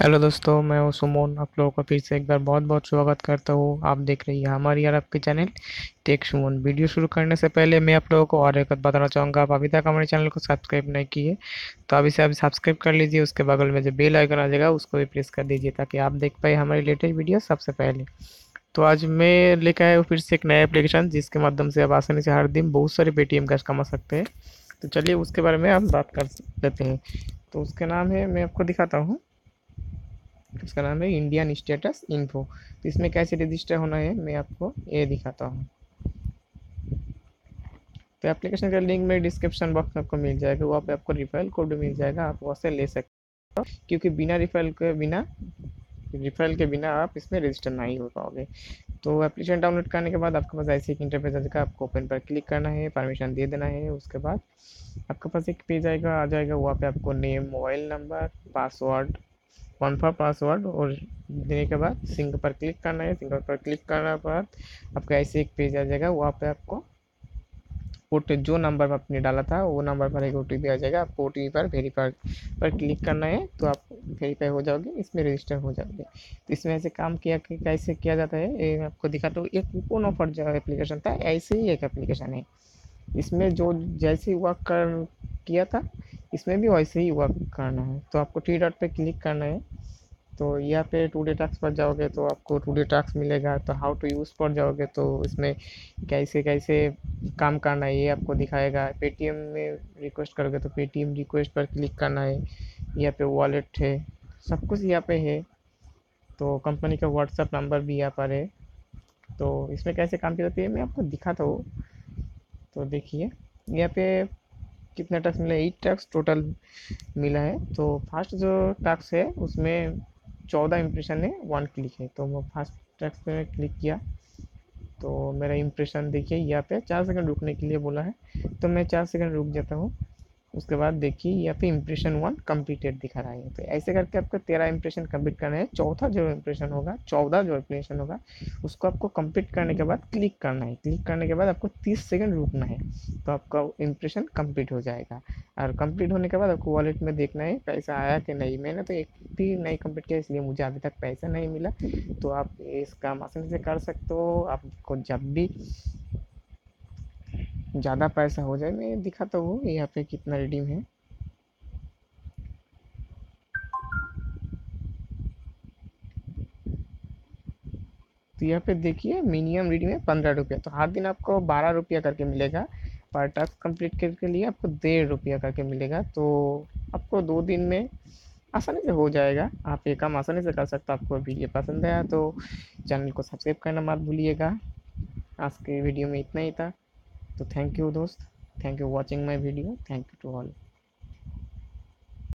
Hello दोस्तों, मैं हूँ सुमोन। आप लोगों का फिर से एक बार बहुत बहुत स्वागत करता हूँ। आप देख रही है हमारी यार आपके चैनल टेक सुमोन। वीडियो शुरू करने से पहले मैं आप लोगों को और एक बात बताना चाहूँगा, आप अभी तक हमारे चैनल को सब्सक्राइब नहीं किए तो अभी से अभी सब्सक्राइब कर लीजिए, उसके बगल में जो बेल आइकन आ जाएगा, उसको भी प्रेस कर दीजिए, ताकि आप देख पाए हमारी लेटेस्ट वीडियो सबसे पहले। तो आज मैं लेकर आया हूँ फिर से एक नया एप्लीकेशन जिसके माध्यम से आप आसानी से हर दिन बहुत सारे पेटीएम कैश कमा सकते हैं। तो चलिए उसके बारे में हम बात कर लेते हैं। तो उसके नाम है, मैं आपको दिखाता हूँ। इसका नाम है इंडियन स्टेटस इन्फो तो इसमें कैसे रजिस्टर होना है, मैं आपको ये दिखाता हूँ। तो एप्लीकेशन का लिंक मेरे डिस्क्रिप्शन बॉक्स में आपको मिल जाएगा, वहाँ पे आपको रिफरल कोड मिल जाएगा, आप वहाँ से ले सकते हो। क्योंकि बिना रिफरल के, बिना रिफरल के बिना आप इसमें रजिस्टर नहीं हो पाओगे। तो एप्लीकेशन डाउनलोड करने के बाद आपके पास ऐसे एक इंटरफेस आ जाएगा, आपको ओपन पर क्लिक करना है परमिशन दे देना है, उसके बाद आपके पास एक पेज आएगा, आ जाएगा, वहाँ पे आपको name mobile number password confirm password और देने के बाद सिंक पर क्लिक करना है। सिंक पर क्लिक करने के बाद आपका ऐसे एक पेज आ जाएगा। वहाँ पे आपको ओ जो नंबर पर आपने डाला था, वो नंबर पर एक ओ टी आ जाएगा। आपको ओ पर वेरीफाई पर क्लिक करना है तो आप वेरीफाई हो जाओगे, इसमें रजिस्टर हो जाओगे। तो इसमें ऐसे काम किया कि कैसे किया जाता है, ये मैं आपको दिखाता हूँ। एक कूपन ऑफ़र जो एप्लीकेशन था, ऐसे ही एक एप्लीकेशन है। इसमें जो जैसे ही वर्क कर, किया था, इसमें भी वैसे ही वर्क करना है। तो आपको टी डॉट पर क्लिक करना है। तो यहाँ पे टू डे टैक्स पर जाओगे तो आपको टू डे टैक्स मिलेगा तो हाउ टू यूज़ पर जाओगे तो इसमें कैसे कैसे काम करना है ये आपको दिखाएगा। पेटीएम में रिक्वेस्ट करोगे तो पेटीएम रिक्वेस्ट पर क्लिक करना है यहाँ पे वॉलेट है, सब कुछ यहाँ पे है। तो कंपनी का व्हाट्सअप नंबर भी यहाँ पर है। तो इसमें कैसे काम किया जाती है मैं आपको दिखाता हूँ तो देखिए, यहाँ पे कितना टैक्स मिला है? एट टैक्स टोटल मिला है। तो फ़र्स्ट जो टैक्स है उसमें चौदह इम्प्रेशन है वन क्लिक है तो मैं फास्ट टैक्स पे मैं क्लिक किया। तो मेरा इम्प्रेशन देखिए, यहाँ पे चार सेकंड रुकने के लिए बोला है। तो मैं चार सेकंड रुक जाता हूँ। उसके बाद देखिए, यहाँ पे इम्प्रेशन वन कम्प्लीटेड दिखा रहा है तो ऐसे करके आपको तेरह इम्प्रेशन कंप्लीट करना है। चौथा जो इम्प्रेशन होगा, चौदह जो इंप्रेशन होगा, उसको आपको कंप्लीट करने के बाद क्लिक करना है। क्लिक करने के बाद आपको तीस सेकंड रुकना है तो आपका इम्प्रेशन कंप्लीट हो जाएगा। और कंप्लीट होने के बाद आपको वॉलेट में देखना है, पैसा आया कि नहीं? मैंने तो एक भी नहीं कंप्लीट किया, इसलिए मुझे अभी तक पैसा नहीं मिला। तो आप इस काम आसानी से कर सकते हो। आपको जब भी ज़्यादा पैसा हो जाए मैं दिखाता हूँ यहाँ पे कितना रिडीम है। तो यहाँ पे देखिए मिनिमम रिडीम है पंद्रह रुपया। तो हर दिन आपको बारह रुपया करके मिलेगा। पर टास्क कंप्लीट करने के लिए आपको डेढ़ रुपया करके मिलेगा। तो आपको दो दिन में आसानी से हो जाएगा। आप ये काम आसानी से कर सकते हो आपको वीडियो पसंद आया तो चैनल को सब्सक्राइब करना मत भूलिएगा। आज के वीडियो में इतना ही था। So thank you, those. Thank you for watching my video. Thank you to all.